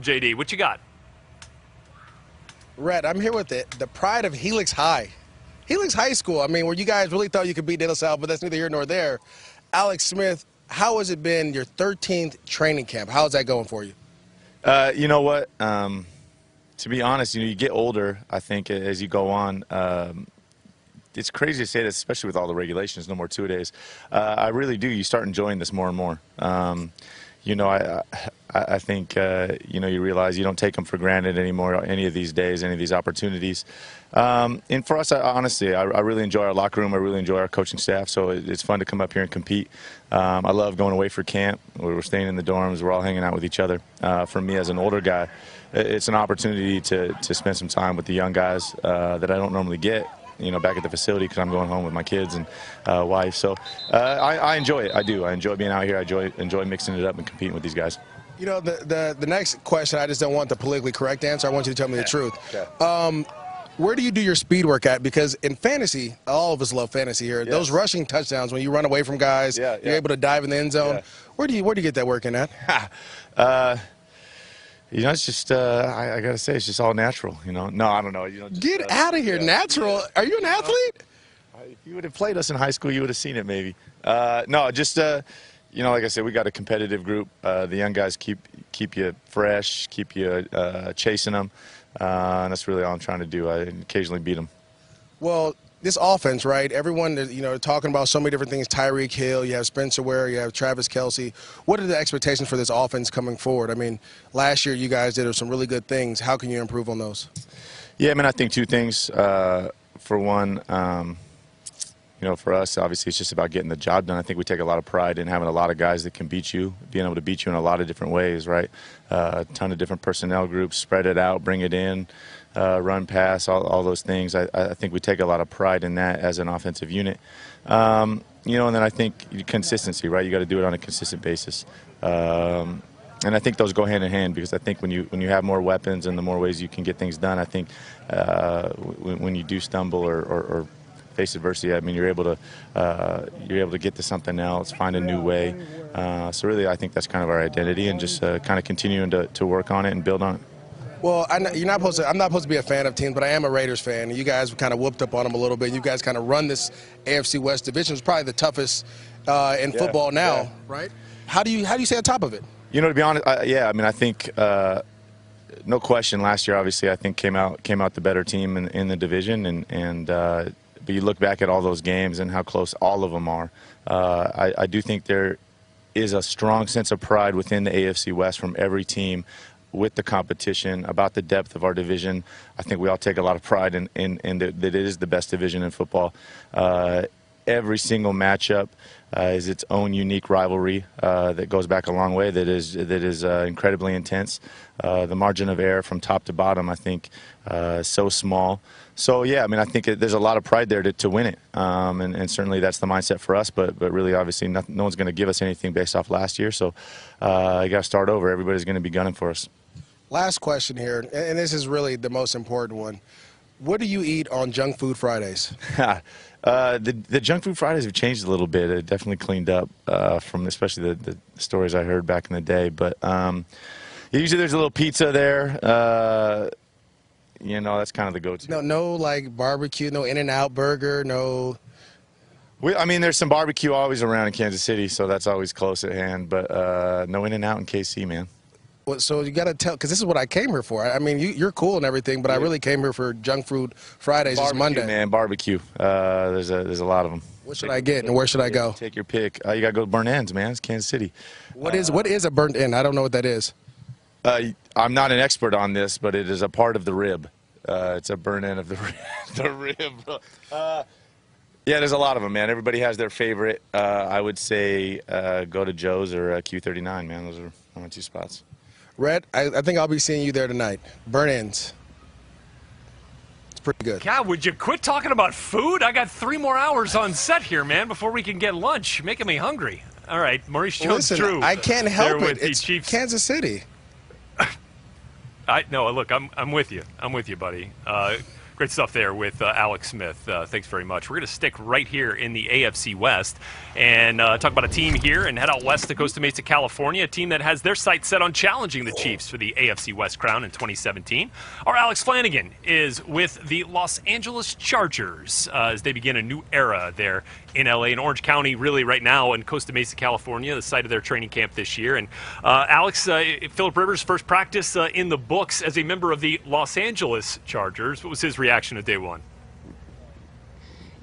JD, what you got? Rhett, I'm here with it. the pride of Helix High. Helix High School, I mean, where you guys really thought you could beat De La Salle, but that's neither here nor there. Alex Smith, how has it been your 13th training camp? How's that going for you? Uh, you know what? Um, to be honest, you know, you get older. I think as you go on, um, it's crazy to say this, especially with all the regulations, no more two days. Uh, I really do. You start enjoying this more and more. Um, you know, I, I, I think, uh, you know, you realize you don't take them for granted anymore, any of these days, any of these opportunities. Um, and for us, I, honestly, I, I, really enjoy our locker room. I really enjoy our coaching staff. So it, it's fun to come up here and compete. Um, I love going away for camp. We're staying in the dorms. We're all hanging out with each other. Uh, for me, as an older guy, it's an opportunity to, to spend some time with the young guys uh, that I don't normally get you know, back at the facility because I'm going home with my kids and uh, wife. So uh, I, I, enjoy it. I do. I enjoy being out here. I enjoy enjoy mixing it up and competing with these guys. You know, the the, the next question, I just don't want the politically correct answer. I want you to tell me the truth. Um, where do you do your speed work at? Because in fantasy, all of us love fantasy here. Yes. Those rushing touchdowns when you run away from guys, yeah, yeah. you're able to dive in the end zone. Yeah. Where do you where do you get that working at? uh, you know, it's just uh, I, I, gotta say, it's just all natural. You know, no, I don't know. You know, just, get uh, out of here, natural. Are you an athlete? If you would have played us in high school, you would have seen it maybe. Uh, no, just uh, you know, like I said, we got a competitive group. Uh, the young guys keep keep you fresh, keep you uh, chasing them, and that's really all I'm trying to do. I occasionally beat them. Well, this offense, right? Everyone, you know, talking about so many different things. Tyreek Hill, you have Spencer Ware, you have Travis Kelce. What are the expectations for this offense coming forward? I mean, last year you guys did some really good things. How can you improve on those? Yeah, I mean, I think two things. Uh, for one, um, you know, for us, obviously, it's just about getting the job done. I think we take a lot of pride in having a lot of guys that can beat you, being able to beat you in a lot of different ways, right? Uh, a ton of different personnel groups, spread it out, bring it in uh, run pass, all, all those things. I, I, think we take a lot of pride in that as an offensive unit. Um, you know, and then I think consistency, right? You got to do it on a consistent basis. Um, and I think those go hand in hand because I think when you when you have more weapons and the more ways you can get things done, I think uh, when, when, you do stumble or, or, or, face adversity, I mean you're able to uh, you're able to get to something else, find a new way. Uh, so really, I think that's kind of our identity, and just uh, kind of continuing to, to work on it and build on it. Well, I, you're not supposed to. I'm not supposed to be a fan of teams, but I am a Raiders fan. You guys kind of whooped up on them a little bit. You guys kind of run this AFC West division. It's probably the toughest uh, in yeah, football now, yeah. right? How do you how do you stay on top of it? You know, to be honest, I, yeah. I mean, I think uh, no question. Last year, obviously, I think came out came out the better team in, in the division, and and uh, but you look back at all those games and how close all of them are. Uh, I, I do think there is a strong sense of pride within the AFC West from every team with the competition, about the depth of our division. I think we all take a lot of pride in, in, in the, that it is the best division in football. Uh, every single matchup is its own unique rivalry uh, that goes back a long way. That is that is uh, incredibly intense. Uh, the margin of error from top to bottom, I think, uh, is so small. So yeah, I mean, I think it, there's a lot of pride there to, to win it, um, and, and, certainly that's the mindset for us. But but really, obviously, nothing, no one's going to give us anything based off last year. So uh, you got to start over. Everybody's going to be gunning for us. Last question here, and this is really the most important one. What do you eat on Junk Food Fridays? uh, the, the Junk Food Fridays have changed a little bit. It definitely cleaned up uh, from especially the, the, stories I heard back in the day. But um, usually there's a little pizza there. Uh, you know, that's kind of the go-to. No, no, like barbecue, no In-N-Out burger, no. We, I mean, there's some barbecue always around in Kansas City, so that's always close at hand. But uh, no In-N-Out in KC, man. Well, so you got to tell, because this is what I came here for. I mean, you, are cool and everything, but yeah. I really came here for junk food Fridays. Barbecue, Monday. man, barbecue. Uh, there's a there's a lot of them. What should take I get and where should I go? Take your pick. Uh, you got to go to Burnt Ends, man. It's Kansas City. What is what is a burnt end? I don't know what that is. Uh, I'm not an expert on this, but it is a part of the rib. Uh, it's a burnt end of the the rib. Uh, yeah, there's a lot of them, man. Everybody has their favorite. Uh, I would say go to Joe's or Q39, man. Those are my two spots. Rhett, I, I, think I'll be seeing you there tonight. Burn ends. It's pretty good. God, would you quit talking about food? I got three more hours on set here, man, before we can get lunch. Making me hungry. All right, Maurice Jones-Drew. I can't help it. It's Chiefs. Kansas City. I no, look, I'm I'm with you. I'm with you, buddy. Uh, Great stuff there with uh, Alex Smith. Uh, thanks very much. We're going to stick right here in the AFC West and uh, talk about a team here and head out west to Costa Mesa, California, a team that has their sights set on challenging the Chiefs for the AFC West crown in 2017. Our Alex Flanagan is with the Los Angeles Chargers uh, as they begin a new era there in LA in Orange County, really right now in Costa Mesa, California, the site of their training camp this year. And uh, Alex, uh, Philip Rivers' first practice in the books as a member of the Los Angeles Chargers. What was his reaction to day one?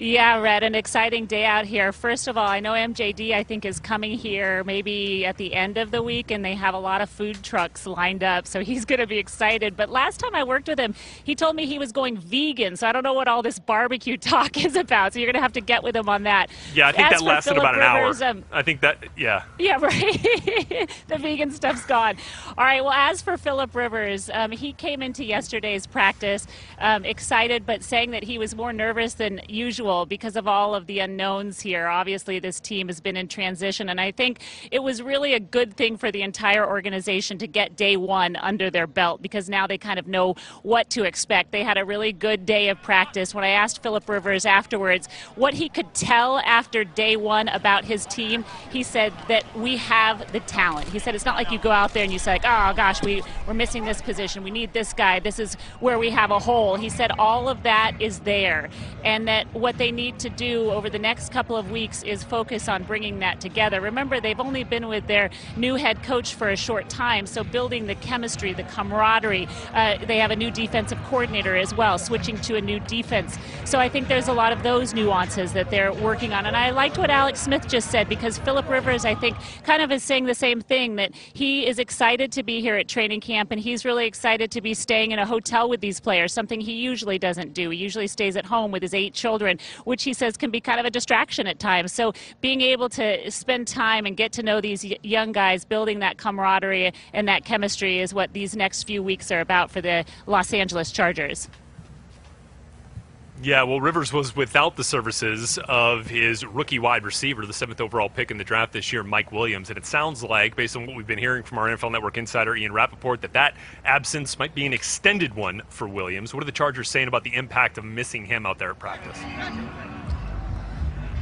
Yeah, Rhett, an exciting day out here. First of all, I know MJD, I think, is coming here maybe at the end of the week, and they have a lot of food trucks lined up, so he's going to be excited. But last time I worked with him, he told me he was going vegan, so I don't know what all this barbecue talk is about, so you're going to have to get with him on that. Yeah, I think As that lasted Philip about an Rivers, hour. Um, I think that, yeah. Yeah, right. the vegan stuff's gone. All right, well, as for Philip Rivers, um, he came into yesterday's practice um, excited, but saying that he was more nervous than usual because of all of the unknowns here. Obviously, this team has been in transition, and I think it was really a good thing for the entire organization to get day one under their belt because now they kind of know what to expect. They had a really good day of practice. When I asked Philip Rivers afterwards what he could tell after day one about his team, he said that we have the talent. He said it's not like you go out there and you say, like, oh gosh, we, we're missing this position. We need this guy. This is where we have a hole. He said all of that is there, and that what what they need to do over the next couple of weeks is focus on bringing that together. Remember, they've only been with their new head coach for a short time, so building the chemistry, the camaraderie. Uh, they have a new defensive coordinator as well, switching to a new defense. So I think there's a lot of those nuances that they're working on. And I liked what Alex Smith just said because Philip Rivers, I think, kind of is saying the same thing that he is excited to be here at training camp and he's really excited to be staying in a hotel with these players, something he usually doesn't do. He usually stays at home with his eight children which he says can be kind of a distraction at times. So being able to spend time and get to know these young guys, building that camaraderie and that chemistry is what these next few weeks are about for the Los Angeles Chargers. Yeah, well, Rivers was without the services of his rookie wide receiver, the seventh overall pick in the draft this year, Mike Williams. And it sounds like, based on what we've been hearing from our NFL Network insider, Ian Rapoport, that that absence might be an extended one for Williams. What are the Chargers saying about the impact of missing him out there at practice?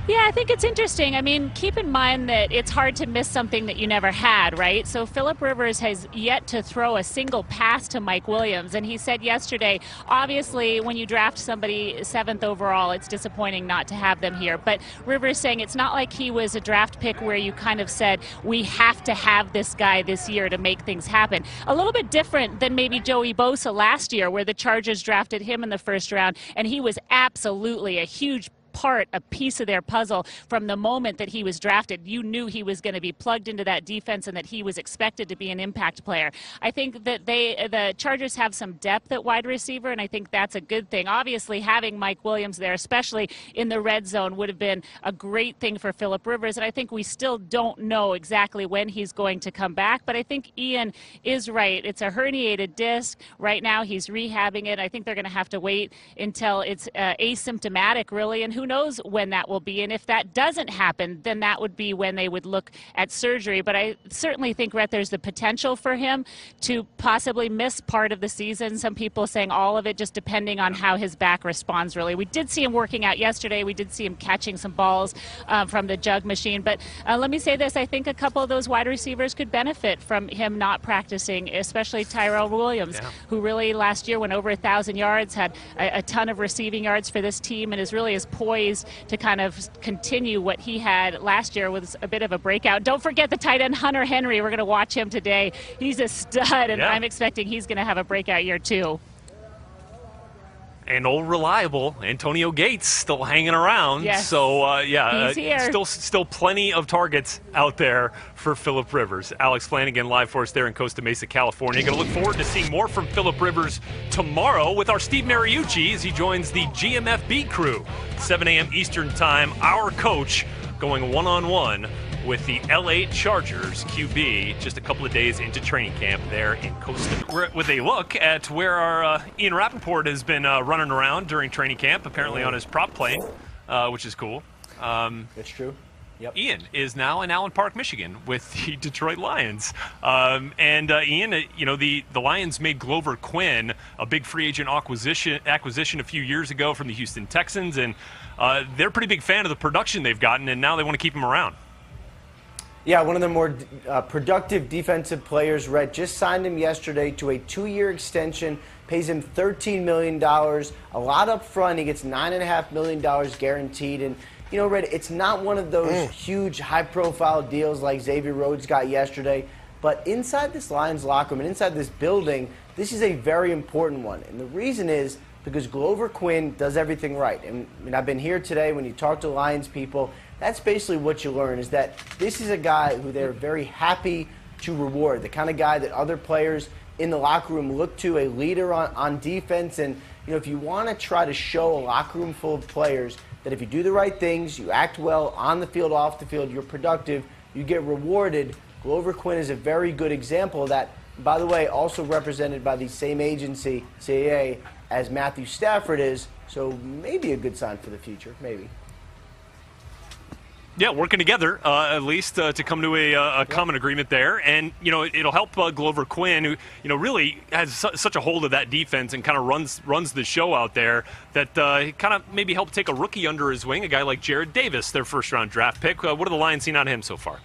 Yeah, I think it's interesting. I mean, keep in mind that it's hard to miss something that you never had, right? So Philip Rivers has yet to throw a single pass to Mike Williams, and he said yesterday, obviously, when you draft somebody seventh overall, it's disappointing not to have them here. But Rivers saying it's not like he was a draft pick where you kind of said we have to have this guy this year to make things happen. A little bit different than maybe Joey Bosa last year, where the Chargers drafted him in the first round, and he was absolutely a huge part, a piece of their puzzle from the moment that he was drafted. You knew he was going to be plugged into that defense and that he was expected to be an impact player. I think that they, the Chargers have some depth at wide receiver, and I think that's a good thing. Obviously, having Mike Williams there, especially in the red zone, would have been a great thing for Philip Rivers. And I think we still don't know exactly when he's going to come back, but I think Ian is right. It's a herniated disc. Right now, he's rehabbing it. I think they're going to have to wait until it's uh, asymptomatic, really, and who who knows when that will be. And if that doesn't happen, then that would be when they would look at surgery. But I certainly think, Rhett, there's the potential for him to possibly miss part of the season. Some people saying all of it, just depending on how his back responds, really. We did see him working out yesterday. We did see him catching some balls uh, from the jug machine. But uh, let me say this I think a couple of those wide receivers could benefit from him not practicing, especially Tyrell Williams, yeah. who really last year went over a 1,000 yards, had a, a ton of receiving yards for this team, and is really as poised poised to kind of continue what he had last year with a bit of a breakout. Don't forget the tight end Hunter Henry. We're going to watch him today. He's a stud, and yeah. I'm expecting he's going to have a breakout year too and old reliable Antonio Gates still hanging around. Yes. So uh, yeah, uh, still still plenty of targets out there for Philip Rivers. Alex Flanagan live for us there in Costa Mesa, California. Going to look forward to seeing more from Philip Rivers tomorrow with our Steve Mariucci as he joins the GMFB crew, 7 a.m. Eastern Time. Our coach going one on one with the LA Chargers QB just a couple of days into training camp there in Costa. We're with a look at where our uh, Ian Rapoport has been uh, running around during training camp, apparently on his prop plane, uh, which is cool. Um, it's true. Yep. Ian is now in Allen Park, Michigan, with the Detroit Lions. Um, and uh, Ian, uh, you know the the Lions made Glover Quinn a big free agent acquisition acquisition a few years ago from the Houston Texans, and uh, they're a pretty big fan of the production they've gotten, and now they want to keep him around. Yeah, one of the more uh, productive defensive players. Rhett just signed him yesterday to a two-year extension. Pays him $13 million, a lot up front. He gets $9.5 million guaranteed. And you know, Rhett, it's not one of those mm. huge, high profile deals like Xavier Rhodes got yesterday. But inside this Lions locker room and inside this building, this is a very important one. And the reason is because Glover Quinn does everything right. And, and I've been here today when you talk to Lions people, that's basically what you learn is that this is a guy who they're very happy to reward, the kind of guy that other players in the locker room look to, a leader on, on defense. And, you know, if you want to try to show a locker room full of players – that if you do the right things, you act well on the field, off the field, you're productive, you get rewarded. Glover Quinn is a very good example of that. By the way, also represented by the same agency, CAA, as Matthew Stafford is. So maybe a good sign for the future. Maybe yeah, working together uh, at least uh, to come to a, uh, a common agreement there, and you know it, will help uh, Glover Quinn, who you know really has su- such a hold of that defense and kind of runs runs the show out there. That uh, kind of maybe help take a rookie under his wing, a guy like Jarrad Davis, their first round draft pick. Uh, what are the Lions seen on him so far?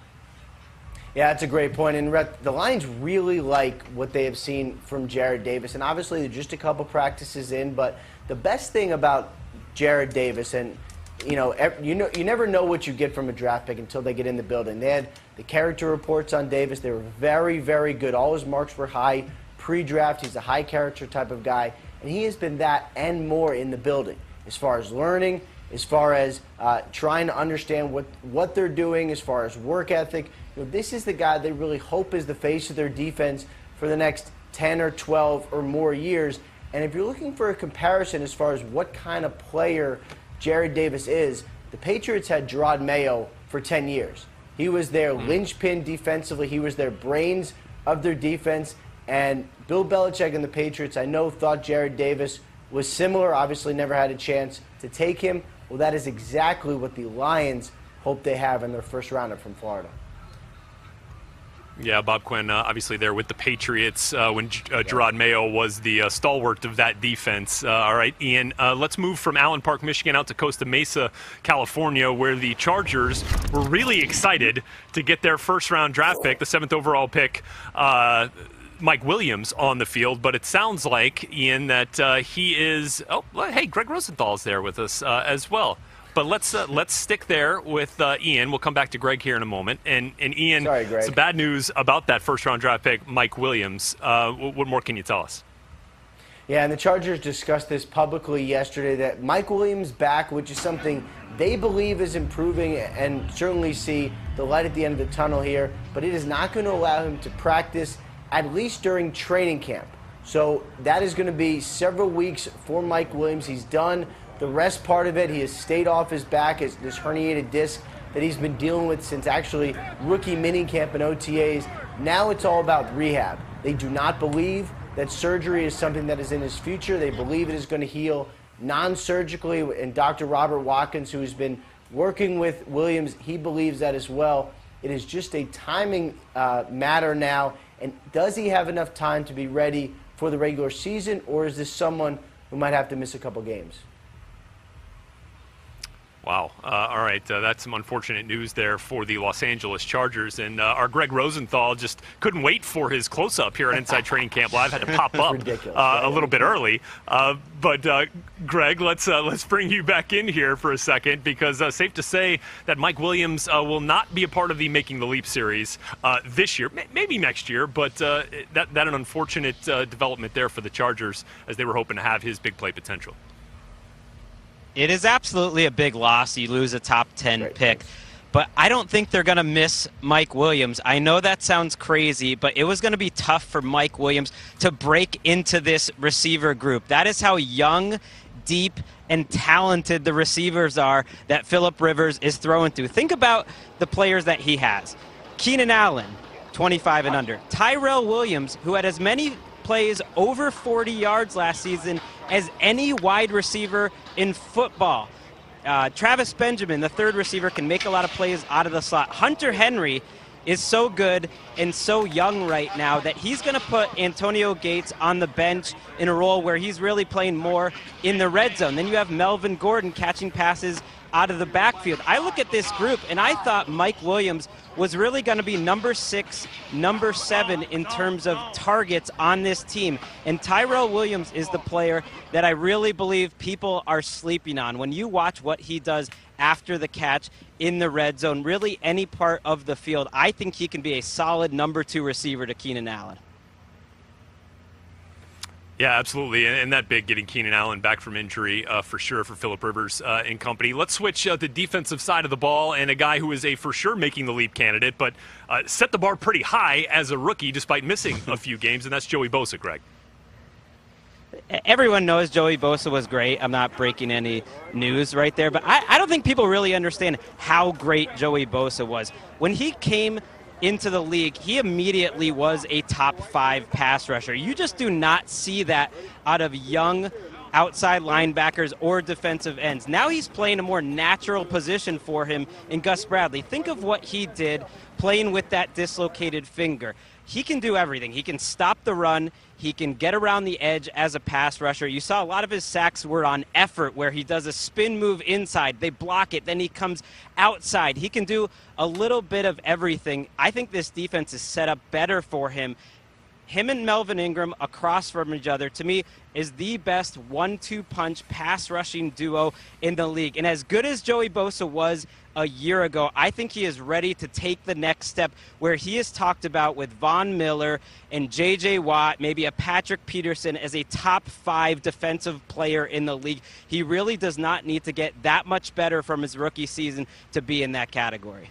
Yeah, that's a great point. And the Lions really like what they have seen from Jarrad Davis, and obviously they're just a couple practices in. But the best thing about Jarrad Davis and you know, you know, you never know what you get from a draft pick until they get in the building. They had the character reports on Davis. They were very, very good. All his marks were high pre-draft. He's a high character type of guy, and he has been that and more in the building as far as learning, as far as uh, trying to understand what what they're doing, as far as work ethic. You know, this is the guy they really hope is the face of their defense for the next 10 or 12 or more years. And if you're looking for a comparison as far as what kind of player Jarrad Davis is, the Patriots had Jerod Mayo for 10 years. He was their mm. linchpin defensively. He was their brains of their defense. And Bill Belichick and the Patriots, I know, thought Jarrad Davis was similar. Obviously, never had a chance to take him. Well, that is exactly what the Lions hope they have in their first rounder from Florida. Yeah, Bob Quinn, uh, obviously there with the Patriots uh, when uh, Jerod Mayo was the uh, stalwart of that defense. Uh, all right, Ian, uh, let's move from Allen Park, Michigan, out to Costa Mesa, California, where the Chargers were really excited to get their first round draft pick, the seventh overall pick. Mike Williams on the field, but it sounds like Ian that he is. Oh, hey, Greg Rosenthal's there with us as well. But let's uh, let's stick there with uh, Ian. We'll come back to Greg here in a moment. And and Ian, Sorry, some bad news about that first round draft pick, Mike Williams. Uh, what more can you tell us? Yeah, and the Chargers discussed this publicly yesterday that Mike Williams back, which is something they believe is improving and certainly see the light at the end of the tunnel here, but it is not going to allow him to practice at least during training camp. So that is going to be several weeks for Mike Williams. He's done the rest part of it, he has stayed off his back, his, this herniated disc that he's been dealing with since actually rookie minicamp and OTAs. Now it's all about rehab. They do not believe that surgery is something that is in his future. They believe it is going to heal non surgically. And Dr. Robert Watkins, who has been working with Williams, he believes that as well. It is just a timing uh, matter now. And does he have enough time to be ready for the regular season, or is this someone who might have to miss a couple games? Wow. Uh, all right. Uh, that's some unfortunate news there for the Los Angeles Chargers. And uh, our Greg Rosenthal just couldn't wait for his close up here at Inside Training Camp Live. Had to pop up uh, a little bit early. Uh, but uh, Greg, let's let's bring you back in here for a second because safe to say that Mike Williams will not be a part of the Making the Leap series this year, maybe next year. But that that an unfortunate development there for the Chargers as they were hoping to have his big play potential. It is absolutely a big loss. You lose a top 10 right. pick. But I don't think they're going to miss Mike Williams. I know that sounds crazy, but it was going to be tough for Mike Williams to break into this receiver group. That is how young, deep, and talented the receivers are that Philip Rivers is throwing to. Think about the players that he has Keenan Allen, 25 and under. Tyrell Williams, who had as many plays over 40 yards last season as any wide receiver in football. Uh, Travis Benjamin, the third receiver, can make a lot of plays out of the slot. Hunter Henry is so good and so young right now that he's going to put Antonio Gates on the bench in a role where he's really playing more in the red zone. Then you have Melvin Gordon catching passes out of the backfield. I look at this group and I thought Mike Williams was really going to be number six, number seven in terms of targets on this team. And Tyrell Williams is the player that I really believe people are sleeping on. When you watch what he does after the catch in the red zone, really any part of the field, I think he can be a solid number two receiver to Keenan Allen. Yeah, absolutely, and, that big getting Keenan Allen back from injury uh, for sure for Philip Rivers uh, and company. Let's switch uh, the defensive side of the ball and a guy who is a for sure making the leap candidate, but uh, set the bar pretty high as a rookie despite missing a few games, and that's Joey Bosa, Greg. Everyone knows Joey Bosa was great. I'm not breaking any news right there, but I, I don't think people really understand how great Joey Bosa was. When he came into the league, he immediately was a top five pass rusher. You just do not see that out of young outside linebackers or defensive ends. Now he's playing a more natural position for him in Gus Bradley. Think of what he did playing with that dislocated finger. He can do everything. He can stop the run. He can get around the edge as a pass rusher. You saw a lot of his sacks were on effort where he does a spin move inside, they block it, then he comes outside. He can do a little bit of everything. I think this defense is set up better for him him and Melvin Ingram across from each other, to me, is the best one two punch pass rushing duo in the league. And as good as Joey Bosa was a year ago, I think he is ready to take the next step where he is talked about with Von Miller and J.J. Watt, maybe a Patrick Peterson as a top five defensive player in the league. He really does not need to get that much better from his rookie season to be in that category.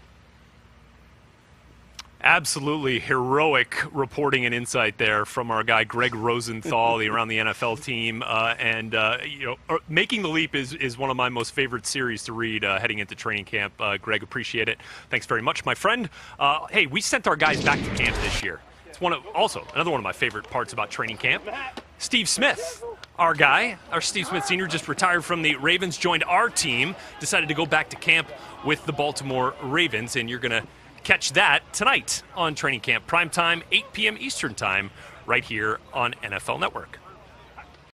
Absolutely heroic reporting and insight there from our guy Greg Rosenthal the around the NFL team, uh, and uh, you know, making the leap is, is one of my most favorite series to read uh, heading into training camp. Uh, Greg, appreciate it. Thanks very much, my friend. Uh, hey, we sent our guys back to camp this year. It's one of also another one of my favorite parts about training camp. Steve Smith, our guy, our Steve Smith Sr. just retired from the Ravens, joined our team, decided to go back to camp with the Baltimore Ravens, and you're gonna Catch that tonight on Training Camp Prime Time, 8 p.m. Eastern Time, right here on NFL Network.